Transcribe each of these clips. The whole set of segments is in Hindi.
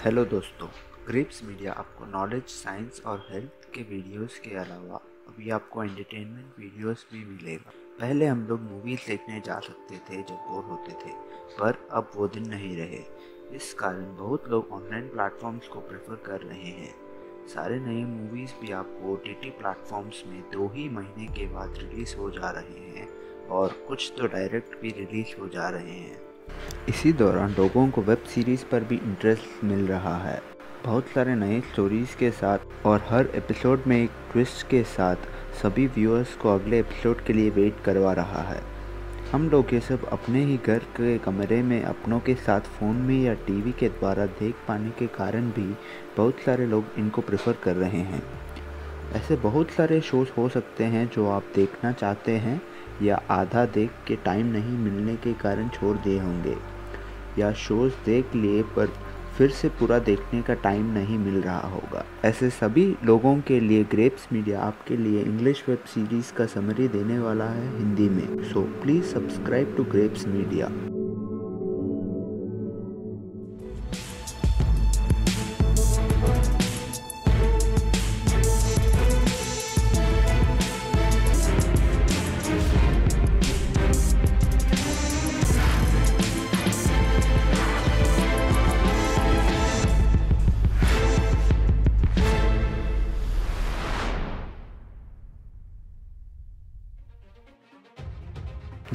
हेलो दोस्तों, ग्रिप्स मीडिया आपको नॉलेज साइंस और हेल्थ के वीडियोस के अलावा अभी आपको एंटरटेनमेंट वीडियोस भी मिलेगा। पहले हम लोग मूवीज़ देखने जा सकते थे जब बोर होते थे, पर अब वो दिन नहीं रहे। इस कारण बहुत लोग ऑनलाइन प्लेटफॉर्म्स को प्रेफर कर रहे हैं। सारे नए मूवीज़ भी आपको ओ टी प्लेटफॉर्म्स में दो ही महीने के बाद रिलीज़ हो जा रहे हैं, और कुछ तो डायरेक्ट भी रिलीज़ हो जा रहे हैं। इसी दौरान लोगों को वेब सीरीज़ पर भी इंटरेस्ट मिल रहा है। बहुत सारे नए स्टोरीज़ के साथ और हर एपिसोड में एक ट्विस्ट के साथ सभी व्यूअर्स को अगले एपिसोड के लिए वेट करवा रहा है। हम लोग ये सब अपने ही घर के कमरे में अपनों के साथ फ़ोन में या टीवी के द्वारा देख पाने के कारण भी बहुत सारे लोग इनको प्रेफर कर रहे हैं। ऐसे बहुत सारे शोज़ हो सकते हैं जो आप देखना चाहते हैं या आधा देख के टाइम नहीं मिलने के कारण छोड़ दिए होंगे। या शोज़ देख लिए पर फिर से पूरा देखने का टाइम नहीं मिल रहा होगा। ऐसे सभी लोगों के लिए ग्रेप्स मीडिया आपके लिए इंग्लिश वेब सीरीज़ का समरी देने वाला है हिंदी में। So please subscribe to grapes media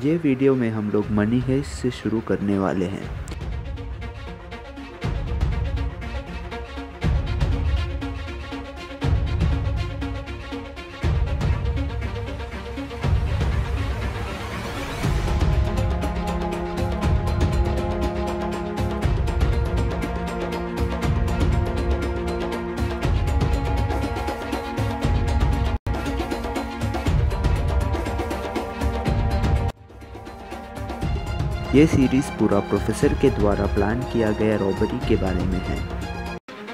ये वीडियो में हम लोग मनी हेस्ट से शुरू करने वाले हैं। ये सीरीज़ पूरा प्रोफेसर के द्वारा प्लान किया गया रॉबरी के बारे में है।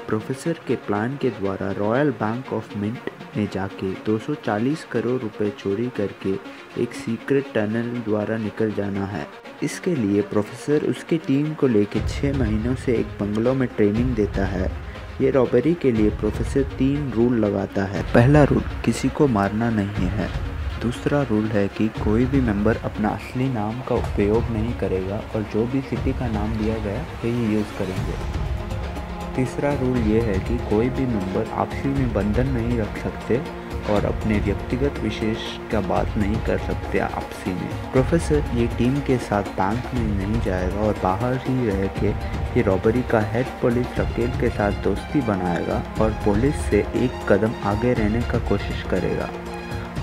प्रोफेसर के प्लान के द्वारा रॉयल बैंक ऑफ़ मिंट में जाके 240 करोड़ रुपए चोरी करके एक सीक्रेट टनल द्वारा निकल जाना है। इसके लिए प्रोफेसर उसके टीम को लेकर छः महीनों से एक बंगलों में ट्रेनिंग देता है। ये रॉबरी के लिए प्रोफेसर तीन रूल लगाता है। पहला रूल किसी को मारना नहीं है। दूसरा रूल है कि कोई भी मेंबर अपना असली नाम का उपयोग नहीं करेगा और जो भी सिटी का नाम दिया गया, वही यूज़ करेंगे। तीसरा रूल ये है कि कोई भी मेंबर आपसी में बंधन नहीं रख सकते और अपने व्यक्तिगत विशेष का बात नहीं कर सकते आपसी में। प्रोफेसर ये टीम के साथ बैंक में नहीं जाएगा और बाहर ही रह के ये रॉबरी का हेड पुलिस रकेल के साथ दोस्ती बनाएगा और पुलिस से एक कदम आगे रहने का कोशिश करेगा।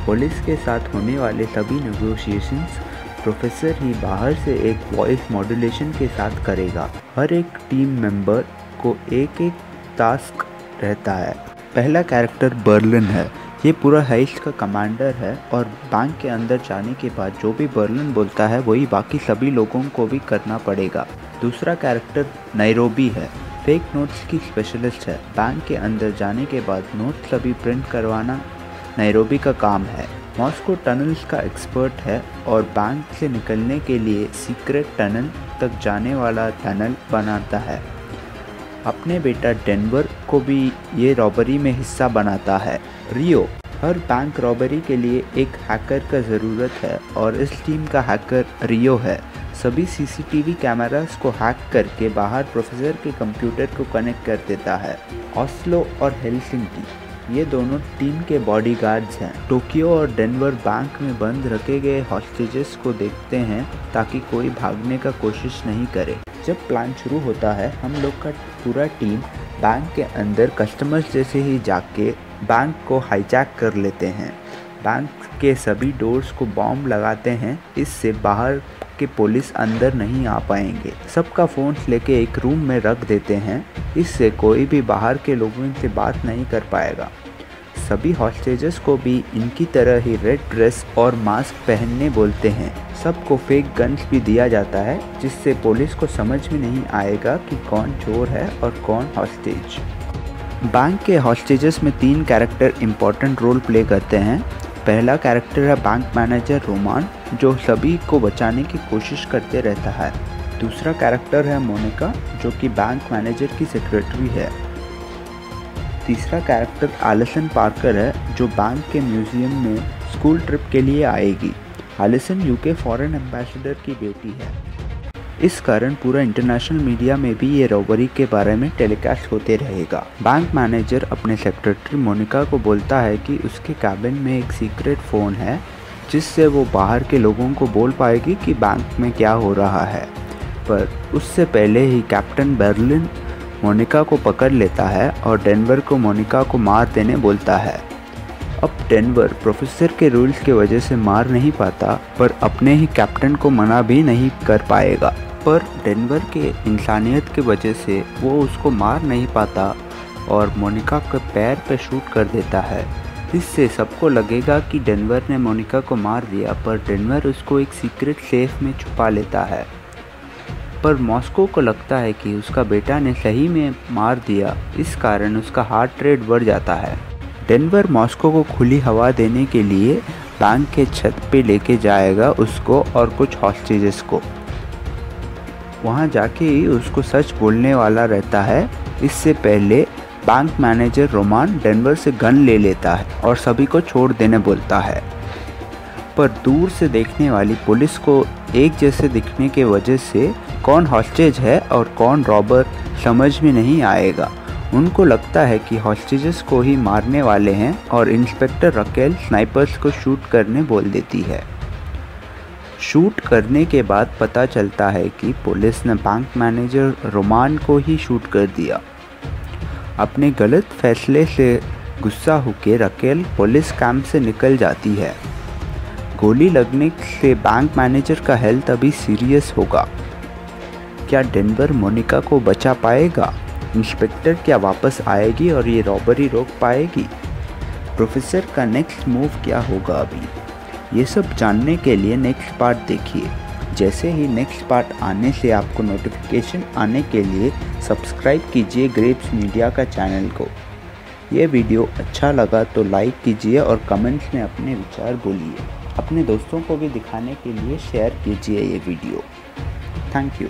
पुलिस के साथ होने वाले सभी नेगोशिएशंस प्रोफेसर ही बाहर से एक वॉइस मॉड्यूलेशन के साथ करेगा। हर एक टीम मेंबर को एक एक टास्क रहता है। पहला कैरेक्टर बर्लिन है। ये पूरा हाइस्ट का कमांडर है और बैंक के अंदर जाने के बाद जो भी बर्लिन बोलता है, वही बाकी सभी लोगों को भी करना पड़ेगा। दूसरा कैरेक्टर नैरोबी है। फेक नोट्स की स्पेशलिस्ट है। बैंक के अंदर जाने के बाद नोट्स सभी प्रिंट करवाना नैरोबी का काम है। मॉस्को टनल्स का एक्सपर्ट है और बैंक से निकलने के लिए सीक्रेट टनल तक जाने वाला टनल बनाता है। अपने बेटा डेनवर को भी ये रॉबरी में हिस्सा बनाता है। रियो हर बैंक रॉबरी के लिए एक हैकर का ज़रूरत है और इस टीम का हैकर रियो है। सभी सीसीटीवी कैमरास को हैक करके बाहर प्रोफेसर के कंप्यूटर को कनेक्ट कर देता है। ऑस्लो और हेलसिंकी ये दोनों टीम के बॉडीगार्ड्स हैं। टोक्यो और डेनवर बैंक में बंद रखे गए हॉस्टेजेस को देखते हैं ताकि कोई भागने का कोशिश नहीं करे। जब प्लान शुरू होता है, हम लोग का पूरा टीम बैंक के अंदर कस्टमर्स जैसे ही जाके बैंक को हाईजैक कर लेते हैं। बैंक के सभी डोर्स को बॉम्ब लगाते हैं, इससे बाहर के पुलिस अंदर नहीं आ पाएँगे। सबका फ़ोन लेके एक रूम में रख देते हैं। इससे कोई भी बाहर के लोगों से बात नहीं कर पाएगा। सभी हॉस्टेजेस को भी इनकी तरह ही रेड ड्रेस और मास्क पहनने बोलते हैं। सबको फेक गन्स भी दिया जाता है, जिससे पुलिस को समझ में नहीं आएगा कि कौन चोर है और कौन हॉस्टेज बैंक के हॉस्टेजेस में तीन कैरेक्टर इम्पोर्टेंट रोल प्ले करते हैं। पहला कैरेक्टर है बैंक मैनेजर रोमान जो सभी को बचाने की कोशिश करते रहता है। दूसरा कैरेक्टर है मोनिका, जो कि बैंक मैनेजर की सेक्रेटरी है। तीसरा कैरेक्टर एलिसन पार्कर है, जो बैंक के म्यूज़ियम में स्कूल ट्रिप के लिए आएगी। एलिसन यूके फॉरेन एम्बेसडर की बेटी है। इस कारण पूरा इंटरनेशनल मीडिया में भी ये रॉबरी के बारे में टेलीकास्ट होते रहेगा। बैंक मैनेजर अपने सेक्रेटरी मोनिका को बोलता है कि उसके कैबिन में एक सीक्रेट फ़ोन है, जिससे वो बाहर के लोगों को बोल पाएगी कि बैंक में क्या हो रहा है। पर उससे पहले ही कैप्टन बर्लिन मोनिका को पकड़ लेता है और डेनवर को मोनिका को मार देने बोलता है। अब डेनवर प्रोफेसर के रूल्स के वजह से मार नहीं पाता, पर अपने ही कैप्टन को मना भी नहीं कर पाएगा। पर डेनवर के इंसानियत की वजह से वो उसको मार नहीं पाता और मोनिका के पैर पे शूट कर देता है। इससे सबको लगेगा कि डेनवर ने मोनिका को मार दिया, पर डेनवर उसको एक सीक्रेट सेफ़ में छुपा लेता है। पर मॉस्को को लगता है कि उसका बेटा ने सही में मार दिया। इस कारण उसका हार्ट रेट बढ़ जाता है। डेनवर मॉस्को को खुली हवा देने के लिए बैंक के छत पे लेके जाएगा उसको और कुछ हॉस्टेजेस को। वहाँ जाके ही उसको सच बोलने वाला रहता है। इससे पहले बैंक मैनेजर रोमान डेनवर से गन ले लेता है और सभी को छोड़ देने बोलता है। पर दूर से देखने वाली पुलिस को एक जैसे दिखने के वजह से कौन हॉस्टेज है और कौन रॉबर समझ में नहीं आएगा। उनको लगता है कि हॉस्टेजेस को ही मारने वाले हैं और इंस्पेक्टर रकेल स्नाइपर्स को शूट करने बोल देती है। शूट करने के बाद पता चलता है कि पुलिस ने बैंक मैनेजर रोमान को ही शूट कर दिया। अपने गलत फैसले से गुस्सा होकर रकेल पुलिस कैंप से निकल जाती है। गोली लगने से बैंक मैनेजर का हेल्थ अभी सीरियस होगा। क्या डेनवर मोनिका को बचा पाएगा? इंस्पेक्टर क्या वापस आएगी और ये रॉबरी रोक पाएगी? प्रोफेसर का नेक्स्ट मूव क्या होगा अभी? ये सब जानने के लिए नेक्स्ट पार्ट देखिए। जैसे ही नेक्स्ट पार्ट आने से आपको नोटिफिकेशन आने के लिए सब्सक्राइब कीजिए ग्रेप्स मीडिया का चैनल को। ये वीडियो अच्छा लगा तो लाइक कीजिए और कमेंट्स में अपने विचार बोलिए। अपने दोस्तों को भी दिखाने के लिए शेयर कीजिए ये वीडियो थैंक यू